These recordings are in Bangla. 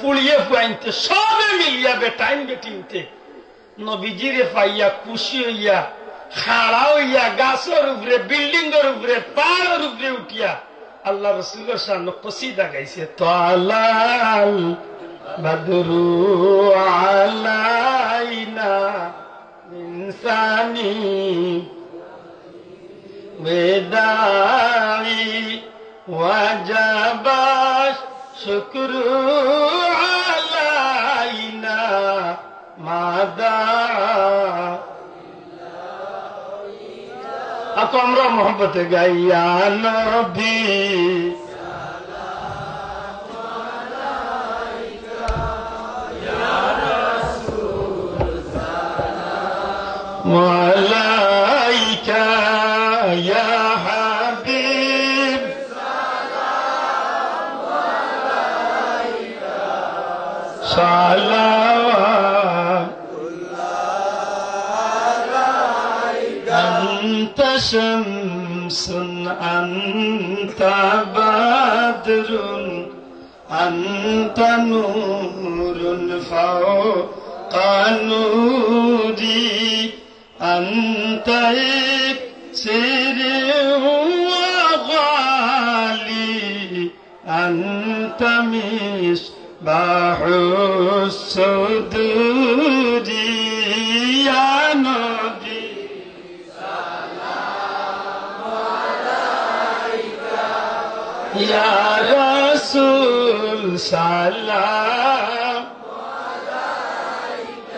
পুড়িয়ে ফুয়াইতে সবে মিলিয়া বেটাইন বেটিনতে। নবীজিরে পাইয়া খুশি হইয়া, খাড়া হইয়া, গাছের উপরে বিল্ডিং এর উপরে, পাহাড়ের উপরে উঠিয়া, আল্লাহ রসুলের সামনে কসিদা গাইছে তালাল বদরু আলাইনা ইনসানি বেদাই, ওয়াজাবাস শুক্রু আতো আমরা মোহব্বতে গাইয়া নবী وعليك يا حبيب صلوات شمس أنت بدر أنت نور فوق نوري أنت إكسير وغالي أنت مصباح الصدور على رسول سلام. عليك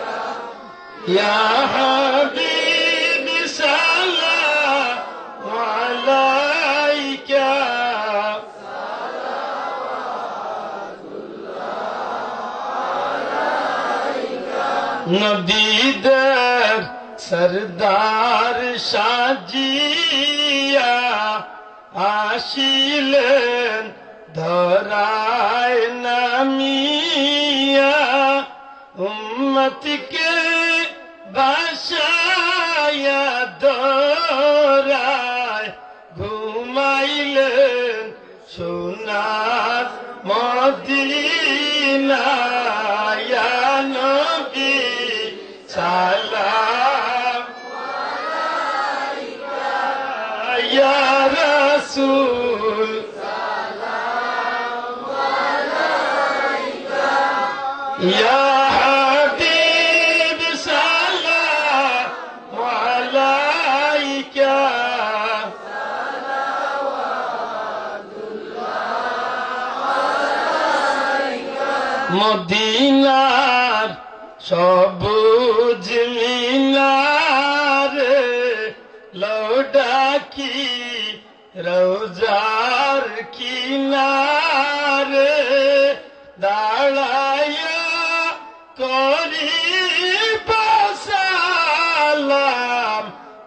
يا حبيبي سلام. عليك صلوات الله عليك نبيدر سردار شاجيا আসিলেন ধরায় নামিয়া উম্মতকে বাসায়া ধরায় ঘুমাইলেন সোনার মদিনায়া। يا حبيب سلام عليك মদিনার সবুজ মিনারে রোজার কিনারে দাঁড়ায়া করি সালাম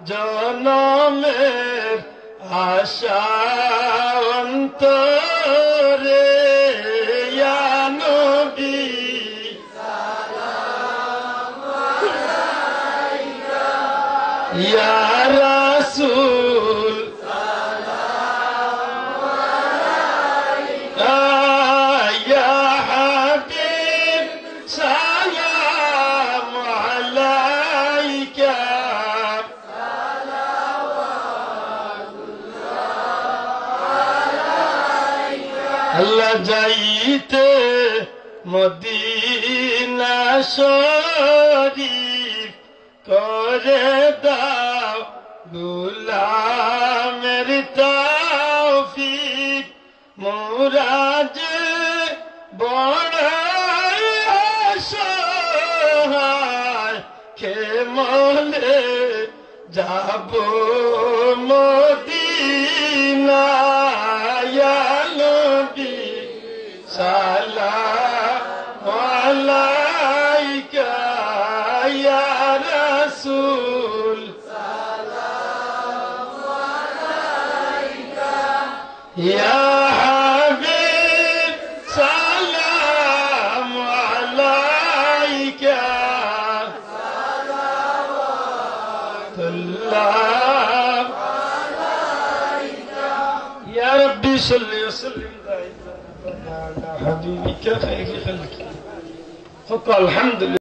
জনমের আশা অন্তরে আল্লাহ যাইতে মদিনা শরীফ করে দাও গুলামের তৌফিক। মোরাজ বড় সহায় মলে যাব يا حبيب سلام عليك. صلوات الله عليك. يا ربي صل وسلم دائما. على حبيبك خير خلقك؟ فقال الحمد لله.